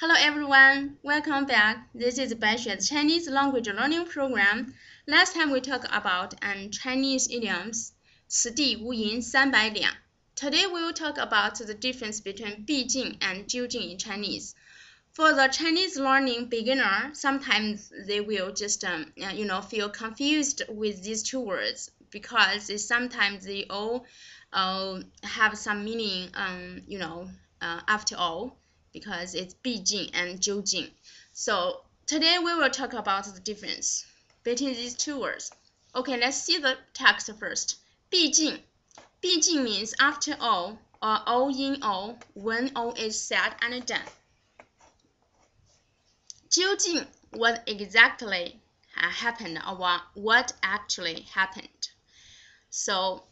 Hello everyone, welcome back. This is Baixue's Chinese language learning program. Last time we talked about an Chinese idioms. 此地无银三百两. Today we will talk about the difference between 毕竟 and 究竟 in Chinese. For the Chinese learning beginner, sometimes they will just um, you know feel confused with these two words because sometimes they all uh, have some meaning um, you know uh, after all because it's 毕竟 and 究竟. So today we will talk about the difference between these two words. Okay, let's see the text first. 毕竟,毕竟 means after all or all in all when all is said and done. 究竟 what exactly happened or what actually happened. So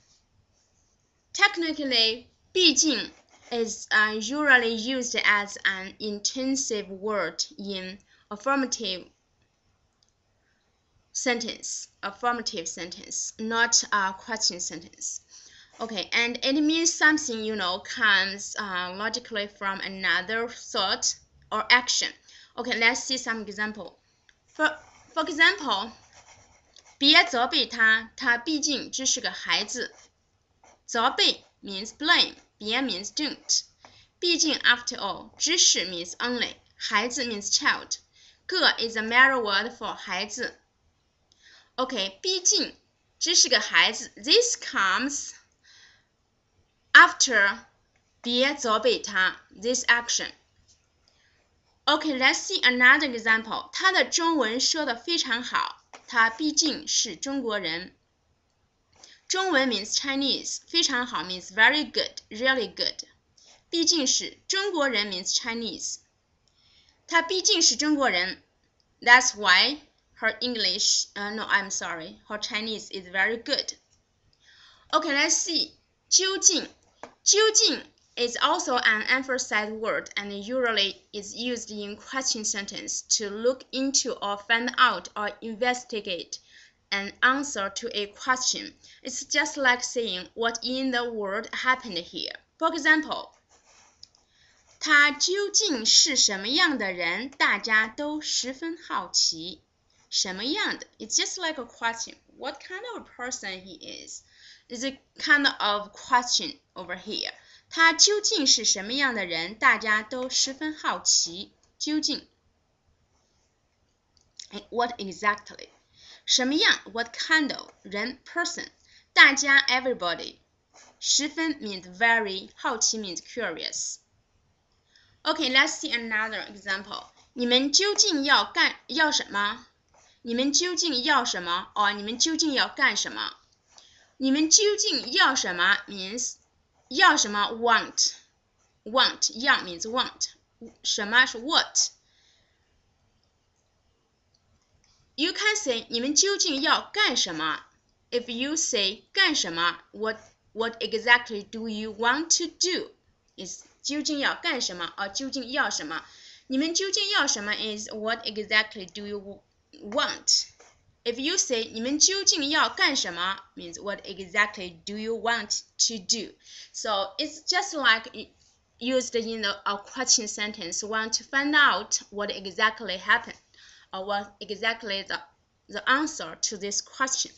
technically 毕竟 is uh, usually used as an intensive word in affirmative sentence, affirmative sentence, not a question sentence. Okay, and it means something, you know, comes uh, logically from another thought or action. Okay, let's see some example. For, for example, 别责备他，他毕竟只是个孩子。责备 means blame. 别 means don't. 毕竟 after all, 只是 means only. 孩子 means child. 个 is a measure word for 孩子。OK，毕竟这是个孩子。This comes after 别责备他 this action. OK, let's see another example. 他的中文说的非常好，他毕竟是中国人。中文 means Chinese，非常好 means very good，really good。毕竟是中国人 means Chinese，他毕竟是中国人，That's why her English, uh, no, I'm sorry, her Chinese is very good. Okay, let's see. 究竟，究竟 is also an emphasized word and usually is used in question sentence to look into or find out or investigate an answer to a question. It's just like saying what in the world happened here. For example, 他究竟是什么样的人？大家都十分好奇。什么样的？It's just like a question. What kind of a person he is? Is a kind of question over here. 他究竟是什么样的人？大家都十分好奇。究竟？What exactly? 什么样？What kind of 人 person？大家 everybody。十分 means very，好奇 means curious。Okay, let's see another example. 你们究竟要干要什么？你们究竟要什么？哦，你们究竟要干什么？你们究竟要什么？means 要什么？want want 要 means want 什么是 what？You can say 你们究竟要干什么？If you say 干什么，what what exactly do you want to do? Is 究竟要干什么？而究竟要什么？你们究竟要什么？Is what exactly do you want? If you say 你们究竟要干什么，means what exactly do you want to do? So it's just like used in a question sentence. Want to find out what exactly happened uh, what exactly the, the answer to this question.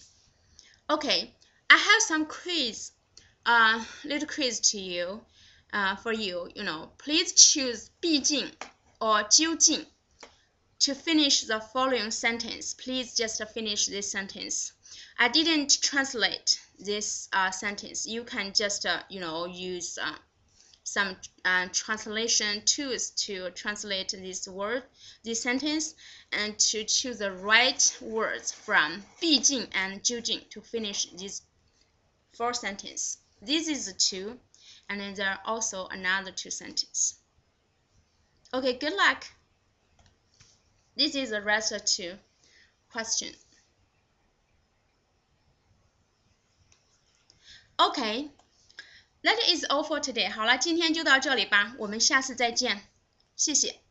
Okay, I have some quiz, uh, little quiz to you, uh, for you, you know, please choose bijing or "jiujing" to finish the following sentence. Please just finish this sentence. I didn't translate this uh, sentence. You can just, uh, you know, use uh, some uh, translation tools to translate this word, this sentence, and to choose the right words from 毕竟 and 究竟 to finish this four sentence. This is the two, and then there are also another two sentences. Okay, good luck. This is the rest of two question. Okay, that is all for today. 好了，今天就到这里吧，我们下次再见，谢谢。